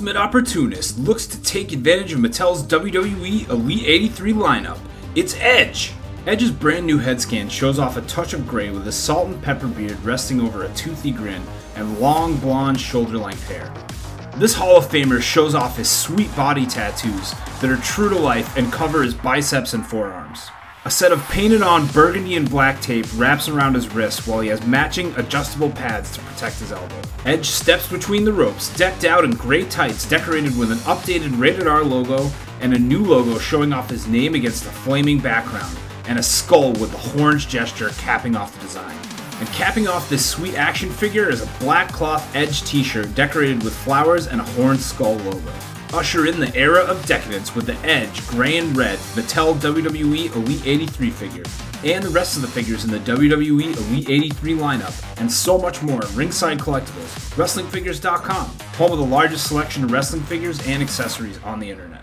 ultimate opportunist looks to take advantage of Mattel's WWE Elite 83 lineup. It's Edge! Edge's brand new head scan shows off a touch of gray with a salt and pepper beard resting over a toothy grin and long blonde shoulder length hair. This Hall of Famer shows off his sweet body tattoos that are true to life and cover his biceps and forearms. A set of painted on burgundy and black tape wraps around his wrist while he has matching adjustable pads to protect his elbow. Edge steps between the ropes, decked out in gray tights decorated with an updated rated R logo and a new logo showing off his name against a flaming background, and a skull with the horns gesture capping off the design. And capping off this sweet action figure is a black cloth Edge t shirt decorated with flowers and a horned skull logo usher in the era of decadence with the Edge gray and red Mattel WWE Elite 83 figure, and the rest of the figures in the WWE Elite 83 lineup, and so much more at Ringside Collectibles, WrestlingFigures.com, home of the largest selection of wrestling figures and accessories on the internet.